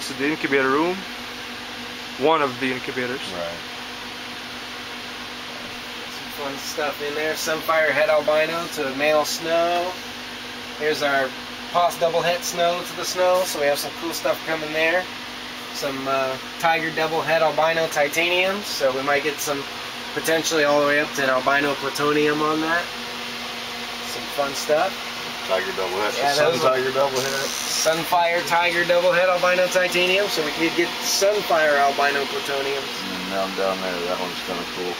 This is the incubator room. One of the incubators. Right. Some fun stuff in there. Sunfire het albino to male snow. Here's our POS double het snow to the snow, so we have some cool stuff coming there. Some uh, tiger double het albino titanium, so we might get some potentially all the way up to an albino plutonium on that. Some fun stuff. Tiger double het. Yeah, Sun tiger double het. Sunfire tiger double het albino titanium, so we could get Sunfire albino plutonium. And then down down there, that one's kind of cool.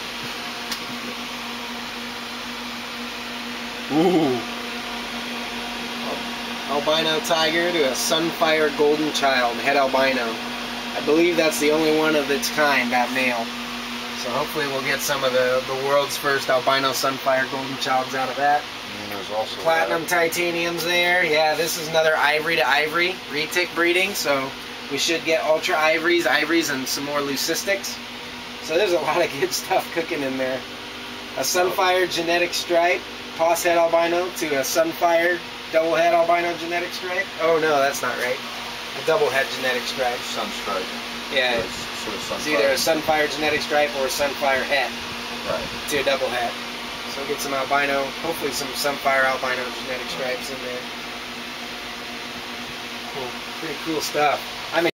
Ooh. Albino tiger to a Sunfire golden child, Het albino. I believe that's the only one of its kind, that male. So hopefully we'll get some of the, the world's first albino Sunfire golden childs out of that. And there's also Platinum titaniums there. Yeah, this is another ivory to ivory retic breeding, so we should get ultra ivories, ivories, and some more leucistics. So there's a lot of good stuff cooking in there. A Sunfire genetic stripe, POS het albino to a Sunfire double het albino genetic stripe. Oh no, that's not right. A double het genetic stripe. sun stripe. Yeah, It's sort of it's either a Sunfire genetic stripe or a Sunfire het Right. to a double het. So get some albino, hopefully some Sunfire albino genetic stripes in there. Cool. Pretty cool stuff. I'm